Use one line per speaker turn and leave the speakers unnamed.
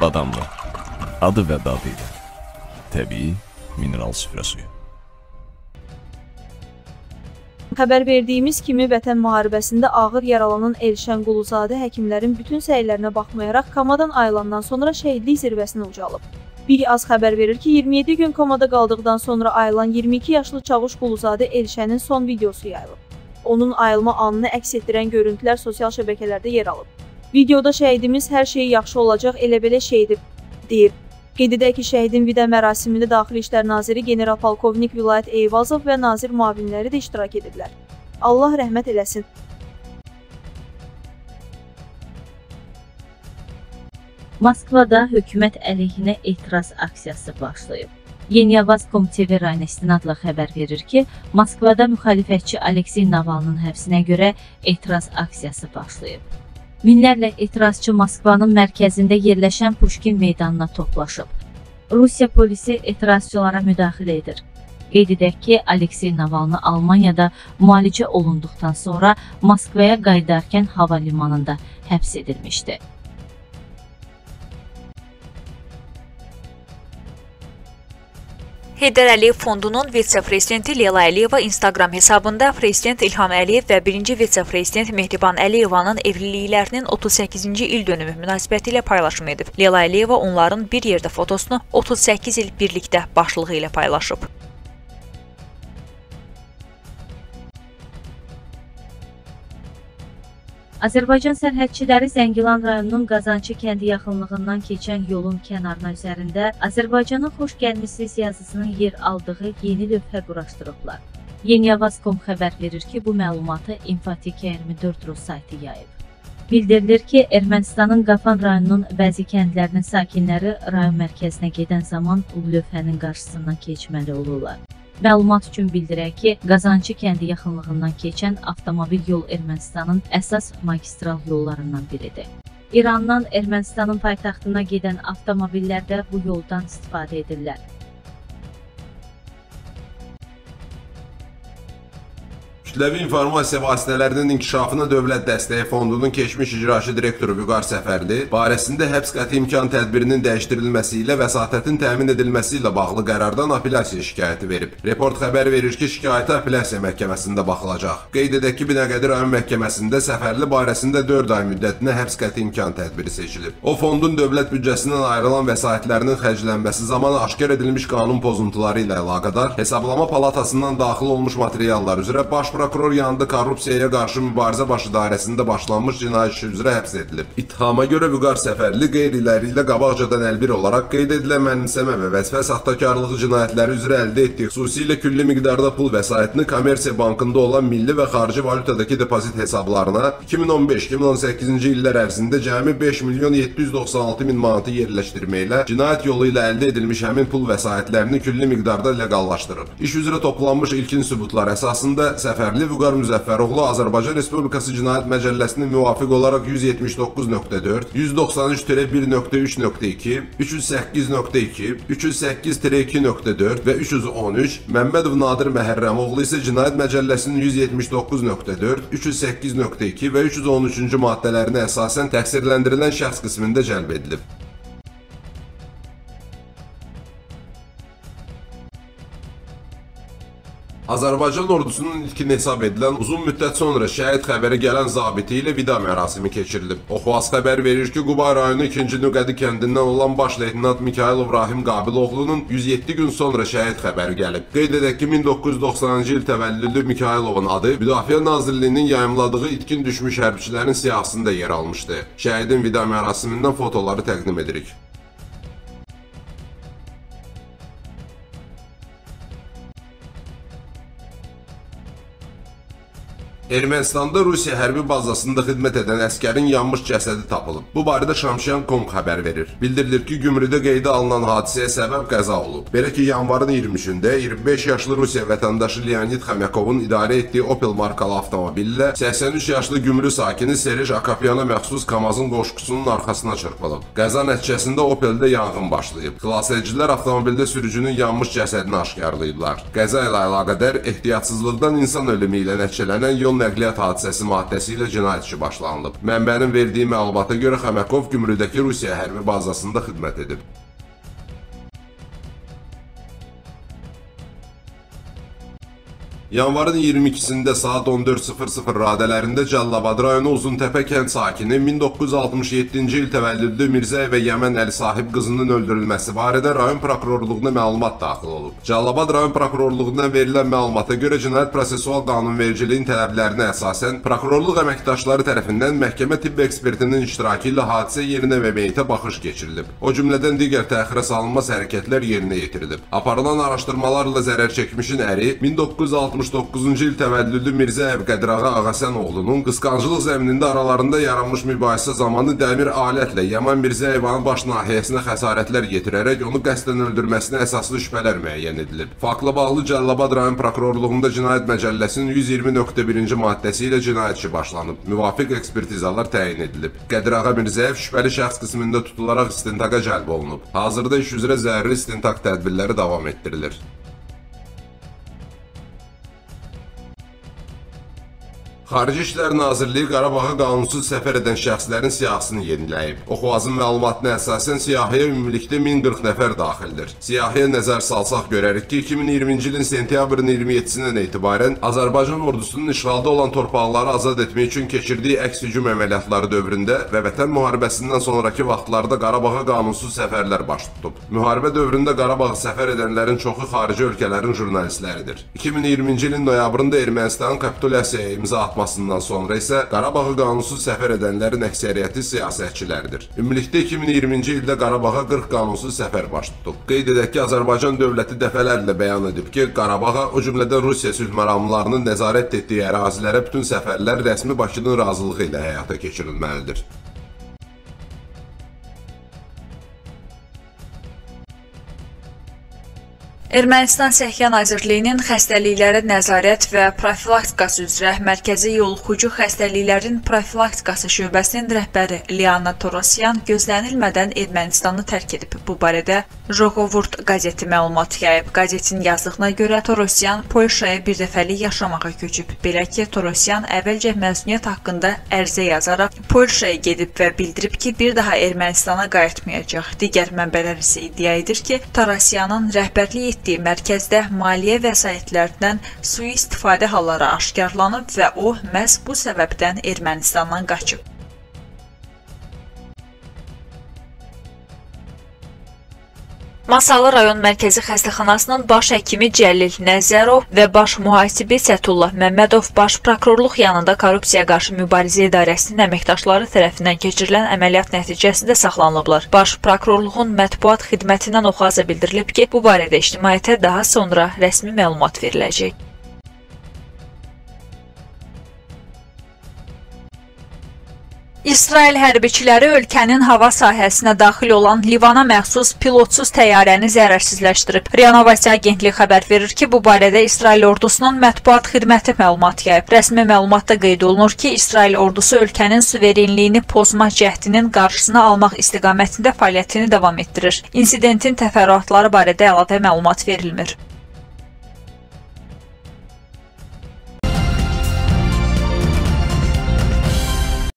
Badamlı. Adı və dadıyla. Təbii mineral süfrə suyu.
Xəbər verdiyimiz kimi Vətən müharibəsində ağır yaralanan Elşən Quluzadə həkimlərin bütün səylərinə baxmayaraq komadan ayılandan sonra şəhidlik zirvəsinə ucalıb. Bir az xəbər verir ki, 27 gün komada qaldıqdan sonra ayılan 22 yaşlı Çavuş Quluzadə Elşənin son videosu yayılıb. Onun ayılma anını əks etdirən görüntülər sosial şəbəkələrdə yer alıb. Videoda şəhidimiz hər şey yaxşı olacaq, elə belə şeydir, deyib. Qeyd edək ki, şəhidin vida mərasimində Daxili İşlər Naziri general-polkovnik Vilayət Eyvazov və nazir müavinləri də iştirak ediblər. Allah rəhmət eləsin.
Moskvada hökumət əleyhinə etiraz aksiyası başlayıb. Yenyavaz.com TV rayona istinadla xəbər verir ki, Moskvada müxalifətçi Aleksey Navalnın həbsinə görə etiraz aksiyası başlayıb. Minlərlə etirazçı Moskvanın mərkəzində yerləşən Pushkin meydanına toplaşıb. Rusiya polisi etirazçılara müdaxilə edir. Qeyd edək ki, Aleksey Navalny Almaniyada müalicə olunduqdan sonra Moskvaya qayıdarkən hava limanında həbs edilmişdi.
Heydər Əliyev Fondunun vitse-prezidenti Leyla Əliyeva Instagram hesabında Prezident İlham Əliyev və birinci vitse-prezident Mehriban Əliyevanın evliliklərinin 38-ci il dönümü münasibətilə paylaşım edib. Leyla Əliyeva onların bir yerdə fotosunu 38 il birlikdə başlığı ilə paylaşıb.
Azərbaycan sərhədçiləri Zəngilan rayonunun Qazancı kəndi yaxınlığından keçən yolun kənarına üzərində Azərbaycana xoş gəlmisiniz yazısının yer aldığı yeni lövhə quraşdırıblar. Yenyavaz.com xəbər verir ki, bu məlumatı Infotika 24 Rus saytı yayıb. Bildirilir ki, Ermənistanın Qafan rayonunun bəzi kəndlərinin sakinləri rayon mərkəzinə gedən zaman bu lövhənin qarşısından keçməli olurlar. Məlumat üçün bildirək ki, Qazancı kəndi yaxınlığından keçən avtomobil yol Ermənistanın əsas magistral yollarından biridir. İrandan Ermənistanın paytaxtına gedən avtomobillərdə bu yoldan istifadə edirlər.
Kütləvi informasiya vasitələrinin inkişafına Dövlət Dəstəyi Fondunun keçmiş icraçı direktoru Vüqar Səfərli barəsində həbs qəti imkan tədbirinin dəyişdirilməsi ilə vəsatətin təmin edilməsi ilə bağlı qərardan apellyasiya şikayəti verib. Report xəbər verir ki, şikayətə apellyasiya məhkəməsində baxılacaq. Qeyd edək ki, Binəqədi rayon məhkəməsində Səfərli barəsində 4 ay müddətinə həbs qəti imkan tədbiri seçilib. O fondun dövlət büdcəsindən ayrılan vəsaitlərinin xərclənməsi zamanı aşkar edilmiş qanun pozuntuları ilə əlaqədar Hesablama Palatasından daxil olmuş materiallar üzrə baş prokuror yanında korrupsiyaya qarşı mübarizə başı dairəsində başlanmış cinayət işi üzrə həbs edilib. İttihama görə Vüqar Səfərli qeyriləri ilə qabaqcadan əlbir olaraq qeyd edilən mənimsəmə və vəzifə saxtakarlığı cinayətləri üzrə əldə etdiyi xüsusilə külli miqdarda pul vəsaitini Kommersiya Bankında olan milli və xarici valutadakı depozit hesablarına 2015-2018-ci illər ərzində cəmi 5 milyon 796 min manatı yerləşdirməklə cinayət yolu ilə əldə edilmiş həmin pul vəsaitlərini külli miqdarda leqallaşdırıb. İş üzrə toplanmış ilkin sübutlar əsasında Səfər Səfərli Vüqar Müzəffəroğlu Azərbaycan Respublikası Cinayət Məcəlləsinin müvafiq olaraq 179.4, 193-1.3.2, 308.2, 308-2.4 və 313, Məmmədov Nadir Məhərrəmoğlu isə Cinayət Məcəlləsinin 179.4, 308.2 və 313-cü maddələrinə əsasən təqsirləndirilən şəxs qismində cəlb edilib. Azərbaycan ordusunun ilkin hesab edilən uzun müddət sonra şəhid xəbəri gələn zabiti ilə vida mərasimi keçirilib. Oxuaz xəbər verir ki, Quba rayonu 2-ci Nüqədi kəndindən olan baş leytenant Mikayılov Rahim Qabiloğlunun 107 gün sonra şəhid xəbəri gəlib. Qeyd edək ki, 1990-cı il təvəllüdlü Mikayılovun adı Müdafiə Nazirliyinin yayımladığı itkin düşmüş hərbçilərin siyahısında yer almışdı. Şəhidin vida mərasimindən fotoları təqdim edirik. Ermənistanda Rusiya hərbi bazasında xidmət edən əskərin yanmış cəsədi tapılıb. Bu barədə Şamşiyan.com xəbər verir. Bildirilir ki, Gümrüdə qeydə alınan hadisəyə səbəb qəza olub. Belə ki, yanvarın 23-də 25 yaşlı Rusiya vətəndaşı Leonid Xomyakovun idarə etdiyi Opel markalı avtomobillə 83 yaşlı Gümrü sakini Serj Akapyana məxsus Kamazın qoşqusunun arxasına çırpılıb. Qəza nəticəsində Opeldə yanğın başlayıb. Xilasedicilər avtomobildə sürücünün yanmış cəsədini aşkarlayıblar. Qəza ilə əlaqədar ehtiyatsızlıqdan insan ölümü ilə nəticələnən yol nəqliyyat hadisəsi maddəsi ilə cinayət işi başlanılıb. Mənbənin verdiyi məlumata görə Xəməkov Gümrüdəki Rusiya hərbi bazasında xidmət edib. Yanvarın 22-sində saat 14:00 radələrində Cəllabad rayonu Uzuntəpə kənd sakini 1967-ci il təvəllüdlü Mirzəyevə Yəmən Əli sahib qızının öldürülməsi barədə rayon prokurorluğuna məlumat daxil olub. Cəllabad rayon prokurorluğundan verilən məlumata görə cinayət prosessual qanunvericiliyin tələblərinə əsasən prokurorluq əməkdaşları tərəfindən məhkəmə tibb ekspertinin iştirakı ilə hadisə yerinə və meyitə baxış keçirilib. O cümlədən digər təxirə salınmaz hərəkətlər yerinə yetirilib. Aparılan araşdırmalarla zərər çəkmişin əri 1960 1969-cu il təvəllüdlü Mirzəyev Qədirağa Ağasənoğlunun qısqanclıq zəminində aralarında yaranmış mübahisə zamanı dəmir alətlə Yaman Mirzəyevanın baş nahiyəsinə xəsarətlər yetirərək onu qəsdən öldürməsinə əsaslı şübhələr müəyyən edilib. Faktla bağlı Cəllabad rayon prokurorluğunda cinayət məcəlləsinin 120.1-ci maddəsi ilə cinayət işi başlanıb. Müvafiq ekspertizalar təyin edilib. Qədirağa Mirzəyev şübhəli şəxs qismində tutularaq istintaqa cəlb olunub. Hazırda iş üzrə zəruri istintaq tədbirləri davam etdirilir. Xarici İşlər Nazirliyi Qarabağa qanunsuz səfər edən şəxslərin siyahısını yeniləyib. Oxuazın məlumatına əsasən siyahıya ümumilikdə 1040 nəfər daxildir. Siyahıya nəzər salsaq görərik ki, 2020-ci ilin sentyabrın 27-sindən etibarən Azərbaycan ordusunun işğalda olan torpaqları azad etmək üçün keçirdiyi əks-hücum əməliyyatları dövründə və Vətən müharibəsindən sonrakı vaxtlarda Qarabağa qanunsuz səfərlər baş tutub. Müharibə dövründə Qarabağa səfər edənlərin çoxu xarici ölkələrin jurnalistləridir. 2020-ci ilin noyabrında Ermənistanın kapitulyasiyaya imza atması atmasından sonra isə Qarabağı qanunsuz səfər edənlərin əksəriyyəti siyasətçilərdir. Ümumilikdə 2020-ci ildə Qarabağa 40 qanunsuz səfər baş tutub. Qeyd edək ki, Azərbaycan dövləti dəfələrlə bəyan edib ki, Qarabağa, o cümlədən Rusiya sülh məramlarının nəzarət etdiyi ərazilərə bütün səfərlər rəsmi Bakının razılığı ilə həyata keçirilməlidir.
Ermənistan Səhiyyə Nazirliyinin xəstəliklərə nəzarət və profilaktikası üzrə Mərkəzi Yoluxucu Xəstəliklərin Profilaktikası şöbəsinin rəhbəri Liana Torosyan gözlənilmədən Ermənistanı tərk edib. Bu barədə Rogovurt qəzeti məlumat yayıb. Qəzetin yazdığına görə Torosyan Polşaya birdəfəlik yaşamağa köçüb. Belə ki, Torosyan əvvəlcə məzuniyyət haqqında ərizə yazaraq Polşaya gedib və bildirib ki, bir daha Ermənistana qayıtmayacaq. Digər mənbələr isə iddia edir ki, Torosyanın rəhbərlik etdiyi mərkəzdə maliyyə vəsaitlərindən sui-istifadə halları aşkarlanıb və o məhz bu səbəbdən Ermənistandan qaçıb. Masallı rayon mərkəzi xəstəxanasının baş həkimi Cəlil Nəzərov və baş mühasibi Sətullah Məmmədov baş prokurorluq yanında korrupsiya qarşı mübarizə idarəsinin əməkdaşları tərəfindən keçirilən əməliyyat nəticəsində saxlanılıblar. Baş prokurorluğun mətbuat xidmətindən oxuaza bildirilib ki, bu barədə ictimaiyyətə daha sonra rəsmi məlumat veriləcək. İsrail hərbiçiləri ölkənin hava sahəsinə daxil olan Livana məxsus pilotsuz təyyarəni zərərsizləşdirib. Novosti agentliyi xəbər verir ki, bu barədə İsrail ordusunun mətbuat xidməti məlumat yayıb. Rəsmi məlumatda qeyd olunur ki, İsrail ordusu ölkənin suverenliyini pozma cəhdinin qarşısını almaq istiqamətində fəaliyyətini davam etdirir. İnsidentin təfərrüatları barədə əlavə məlumat verilmir.